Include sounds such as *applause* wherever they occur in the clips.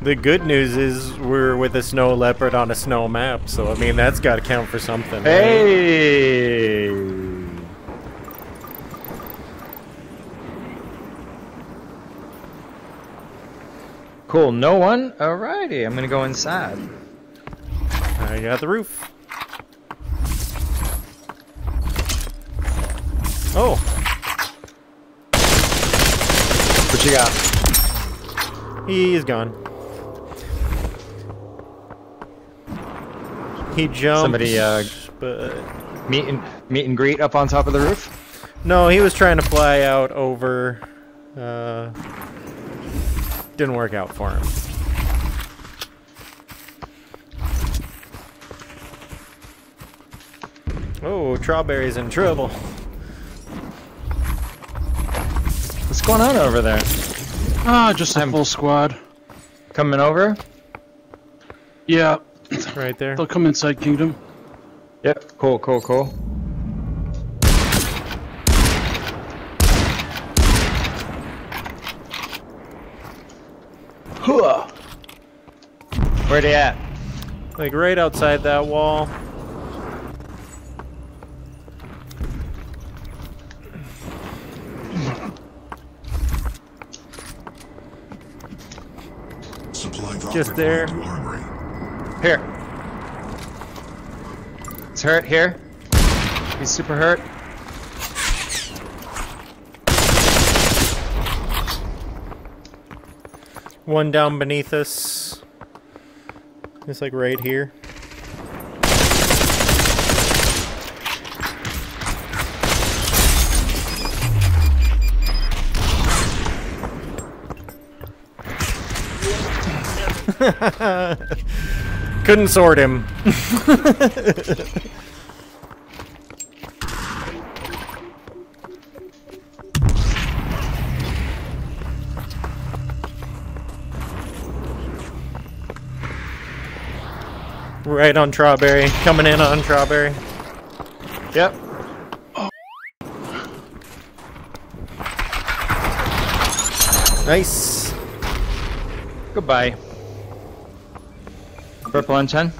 The good news is we're with a snow leopard on a snow map, so I mean that's got to count for something. right? Hey! Cool, no one? Alrighty, I'm gonna go inside. I got the roof. Oh, What you got? He is gone. He jumped. Somebody, uh, but Meet and meet and greet up on top of the roof? no, he was trying to fly out over. Uh, didn't work out for him. Oh, Strawberry's in trouble. What's going on over there? Ah, just a I'm- full squad. Coming over? Yeah, *clears throat* Right there. they'll come inside Kingdom. Yep, cool, cool, cool. Where they at? Like right outside that wall. Just there. Here. It's hurt here. He's super hurt. One down beneath us. It's like right here. *laughs* Couldn't sort him. *laughs* Right on Strawberry. Coming in on Strawberry. Yep. Nice. Goodbye. Purple on 10.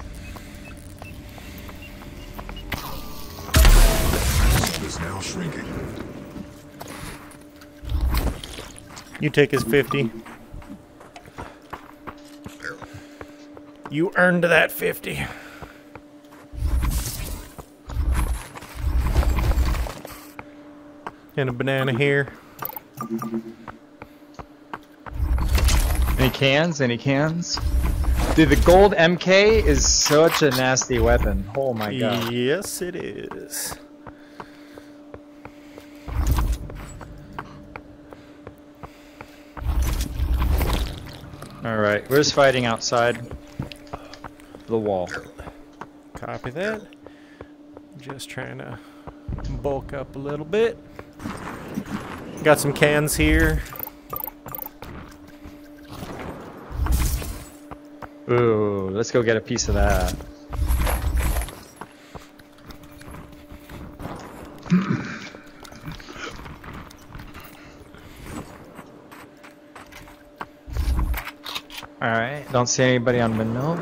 Is now shrinking. You take his 50. You earned that 50. And a banana here. Any cans? Any cans? Dude, the gold MK is such a nasty weapon. Oh my god. Yes, it is. Alright, we're just fighting outside the wall. Copy that. Just trying to bulk up a little bit. Got some cans here. Ooh, let's go get a piece of that. Alright, don't see anybody on window.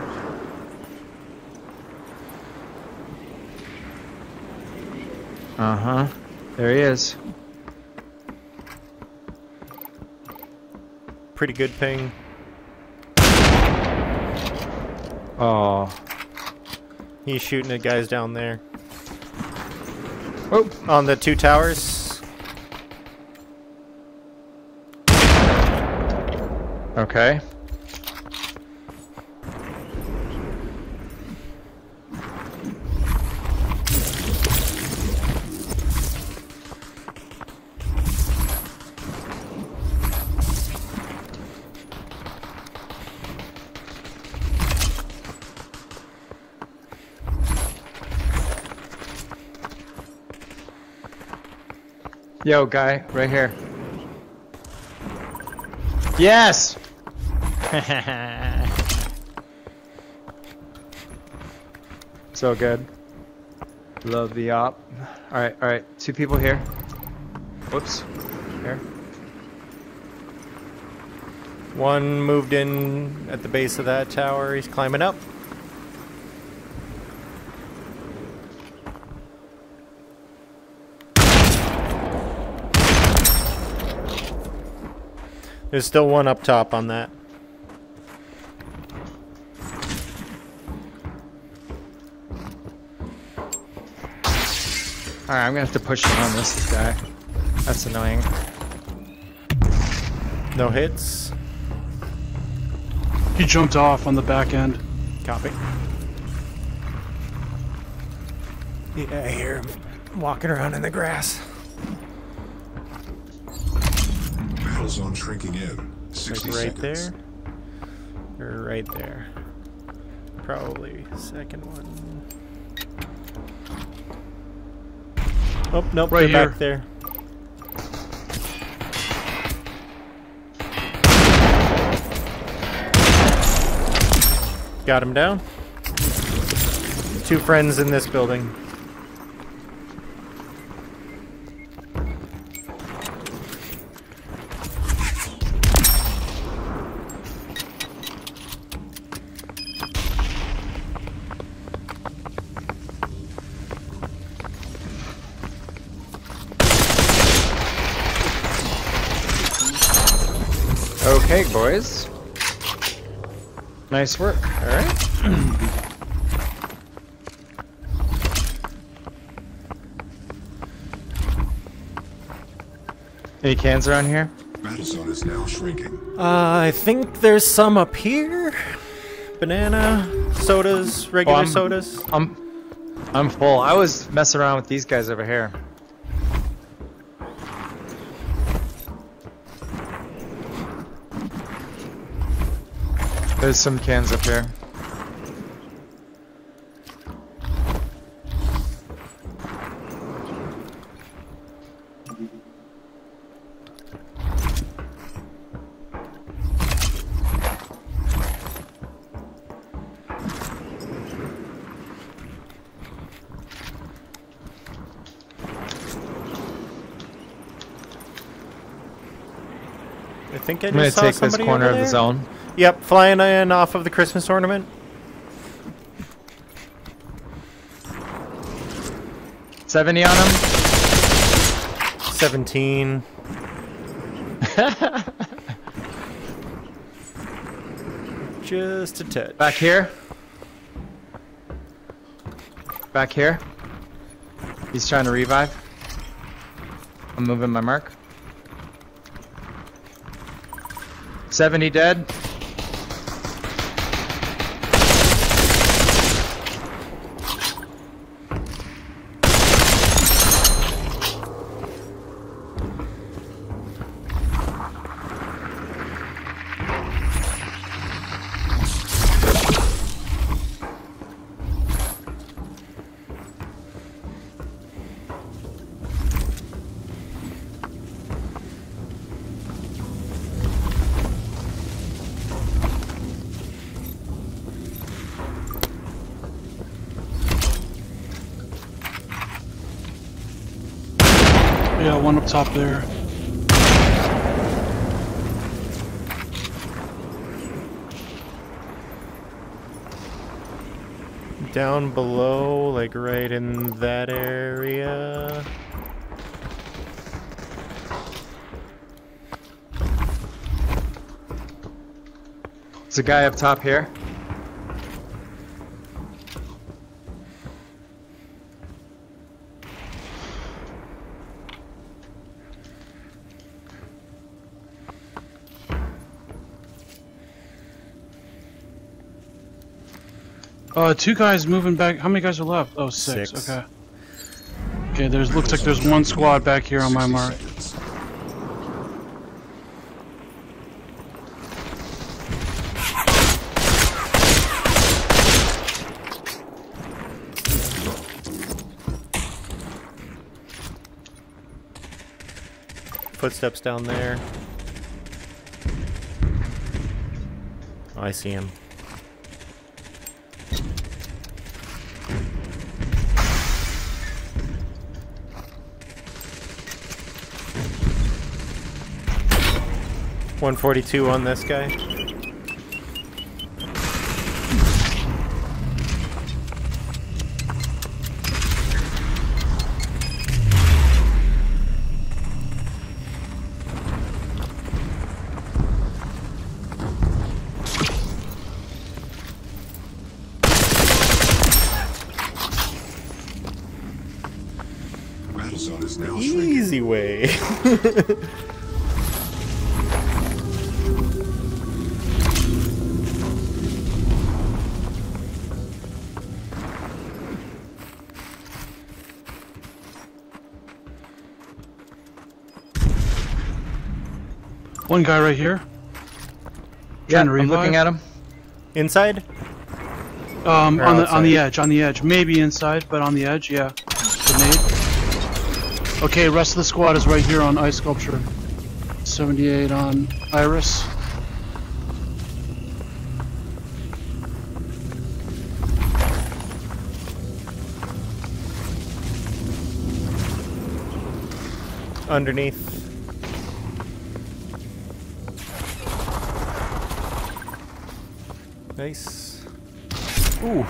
Uh-huh. There he is. Pretty good ping. Oh. He's shooting at guys down there. Oh, On the two towers. okay. Yo, guy, right here. Yes! *laughs* so good. Love the op. Alright, alright. Two people here. Whoops. Here. One moved in at the base of that tower. He's climbing up. There's still one up top on that. Alright, I'm gonna have to push him on this guy. That's annoying. No hits. He jumped off on the back end. Copy. Yeah, I hear him walking around in the grass. Battle zone shrinking in. Like right seconds. there. Or right there. Probably second one. Oh, nope, Right they're back there. Got him down. Two friends in this building. Okay, boys. Nice work. Alright. *clears throat* Any cans around here? Battle zone is now shrinking. Uh, I think there's some up here. Banana, sodas, regular I'm- sodas. I'm I'm full. I was messing around with these guys over here. There's some cans up here. I think I just I'm gonna take this corner of the zone. Yep, flying in off of the Christmas ornament. Seventy on him. 17. *laughs* Just a touch. Back here. Back here. He's trying to revive. I'm moving my mark. 70 dead. One up top there. Down below, like right in that area. There's a guy up top here. Uh, two guys moving back. How many guys are left? Oh, six. Six. Okay. Okay, there's looks like there's one squad back here on my mark. seconds. Footsteps down there. Oh, I see him. 142 on this guy. Battle zone is now shrinking. Easy way. *laughs* One guy right here. Yeah, I'm looking at him. Inside? Um, Or on the on the edge, on the edge. Maybe inside, but on the edge, yeah. Grenade. Okay, rest of the squad is right here on ice sculpture. 78 on Iris. Underneath. Nice. Ooh.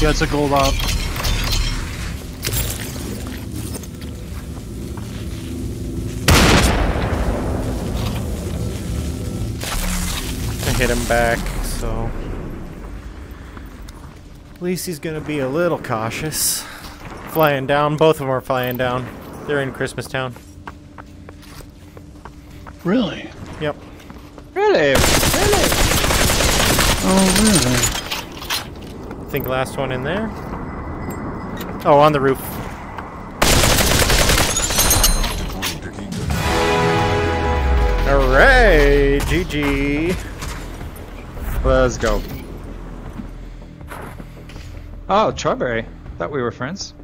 Yeah, it's a gold out. I hit him back, so. At least he's gonna be a little cautious. Flying down, both of them are flying down. They're in Christmas Town. Really? Yep. Really? Really? Oh, really? think last one in there. Oh, on the roof. Deploying to Kingdom. Alright, GG. Let's go. Oh, Strawberry. Thought we were friends.